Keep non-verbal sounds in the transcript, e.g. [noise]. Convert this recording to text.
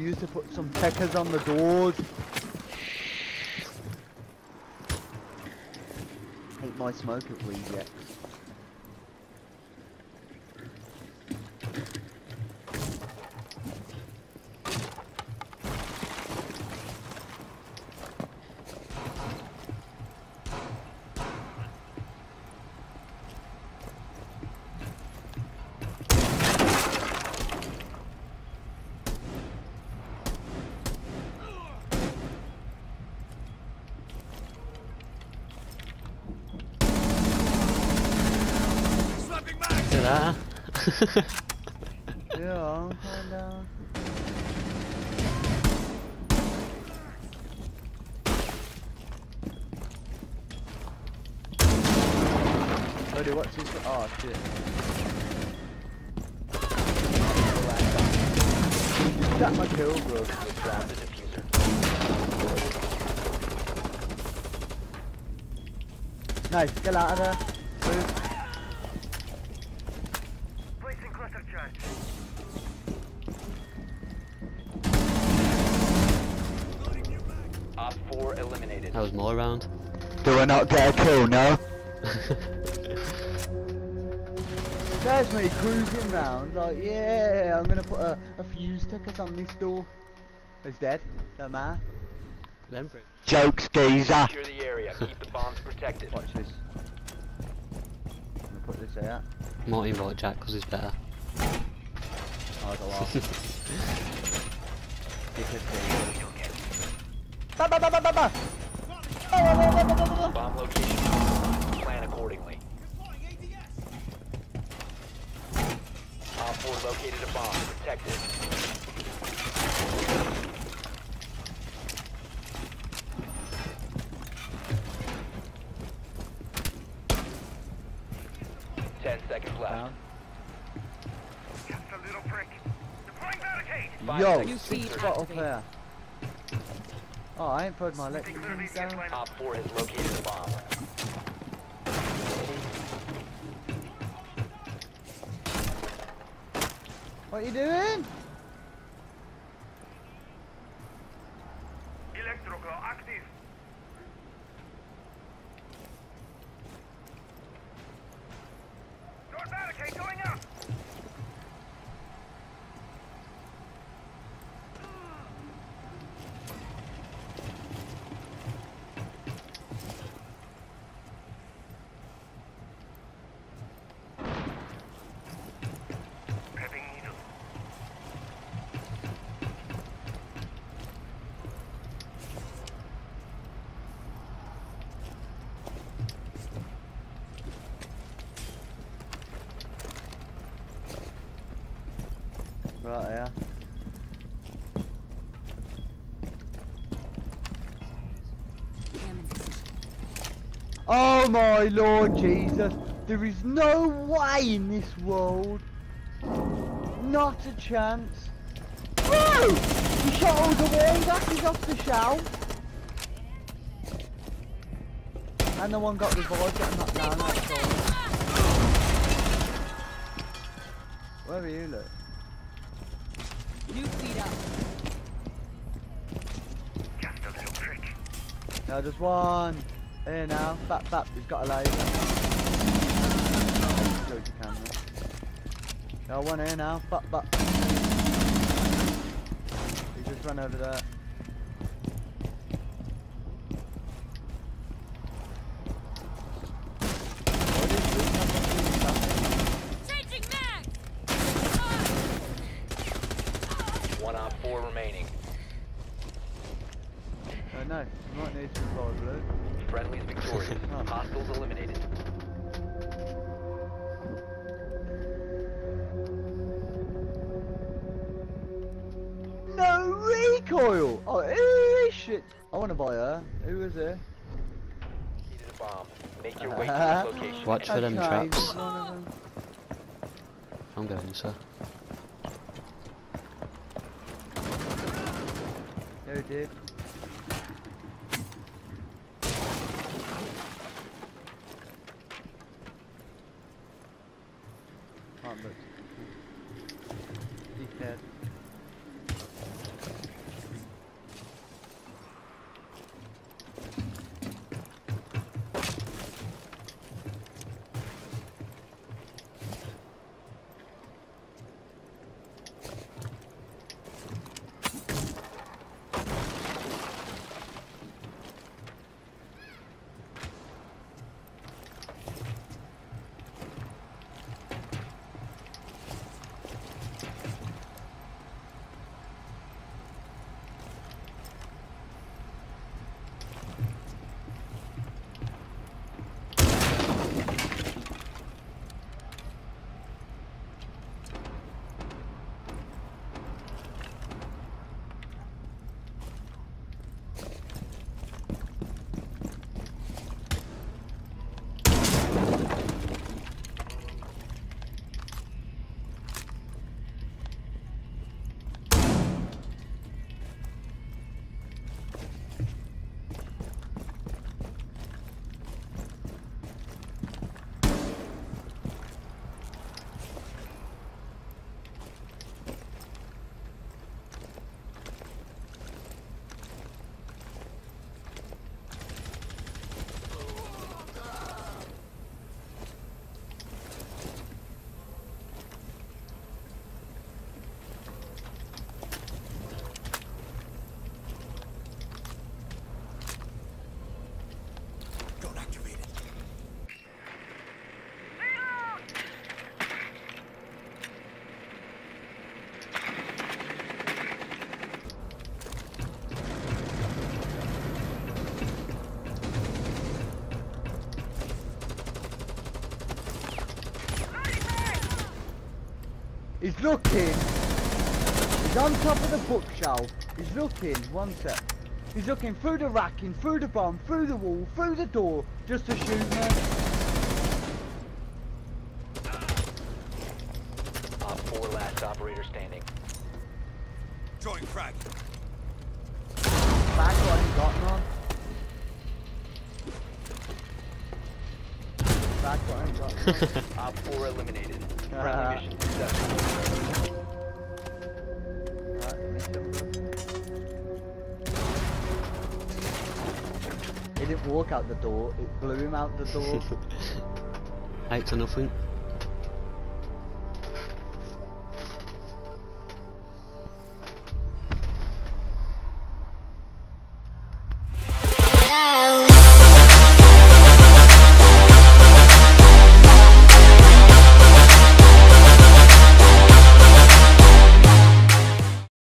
refuse to put some techers on the doors. Hate my smoke at rejects. Look at that. yeah, kinda. Oh, dude, what's this? Oh, shit. Got my kill, bro. Drop the defuser. Nice, get out of there. Move. That around. Do I not get a kill, no? [laughs] There's me cruising round, like, yeah, I'm gonna put a, a fuse ticket on this door. It's dead, don't matter. Them Jokes, geezer. Secure the area. Keep the bombs protected. Watch this. I'm gonna put this out. Martin vote Jack because he's better. Oh, go off. [laughs] Ba ba ba ba ba ba! Ba, Bomb location. Plan accordingly. OPFOR located a bomb. Protect it. Ten seconds left. Down. Just a little prick. Deploying barricade. Five Yo, seconds to six insertion. Spot up here. Oh, I ain't put my electric things down. line. OPFOR has located a bomb. What you doing? Right here. Oh my Lord Jesus! There is no way in this world. Not a chance. Bro! You shot all the wall glasses off the shelf. And the one got revived, getting knocked down. Where are you, look? New feet up. Just a little prick. No, just one. Here now. Bap, bap. He's got a laser. No, one here now. Bap, bap. He just ran over there. What is this? Nothing. Changing mag! One Op 4 remaining. Oh no, you might need some fire. Friendly's victorious. [laughs] Oh. Hostiles eliminated. No recoil! Oh, eh, shit! I want to buy her. Who is it? Located a bomb. Make your way to its location. Watch for them Okay, traps. there's one of them. I'm going, sir. Who did? Can't look. Dickhead. He's looking. He's on top of the bookshelf. He's looking. One sec. He's looking through the racking, through the bomb, through the wall, through the door, just to shoot me. OPFOR last operator standing. Join frag. Back, I ain't got none. Back, I ain't got none. [laughs] OPFOR eliminated. Friendly [laughs] mission He didn't walk out the door, it blew him out the door. [laughs] Eight to nothing.